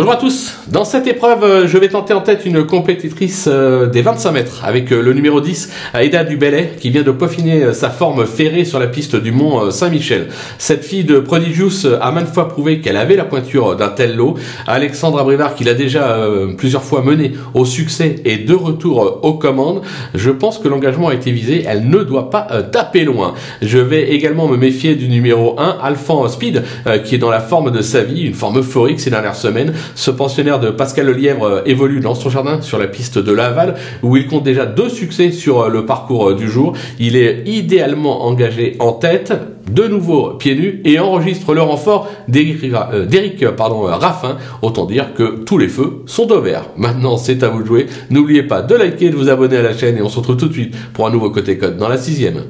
Bonjour à tous. Dans cette épreuve, euh, je vais tenter en tête une compétitrice euh, des 25 mètres avec euh, le numéro 10, Aïda Dubellet, qui vient de peaufiner sa forme ferrée sur la piste du Mont Saint-Michel. Cette fille de Prodigious a maintes fois prouvé qu'elle avait la pointure d'un tel lot. Alexandra Brivard, qui l'a déjà plusieurs fois mené au succès et de retour aux commandes, je pense que l'engagement a été visé. Elle ne doit pas taper loin. Je vais également me méfier du numéro 1, Alphan Speed, qui est dans la forme de sa vie, une forme euphorique ces dernières semaines. Ce pensionnaire de Pascal Lièvre euh, évolue dans son jardin sur la piste de Laval, où il compte déjà deux succès sur euh, le parcours euh, du jour. Il est idéalement engagé en tête, de nouveau pieds nus, et enregistre le renfort d'Eric pardon, Raffin. Autant dire que tous les feux sont au vert. Maintenant, c'est à vous de jouer. N'oubliez pas de liker, de vous abonner à la chaîne, et on se retrouve tout de suite pour un nouveau Côté Code dans la sixième.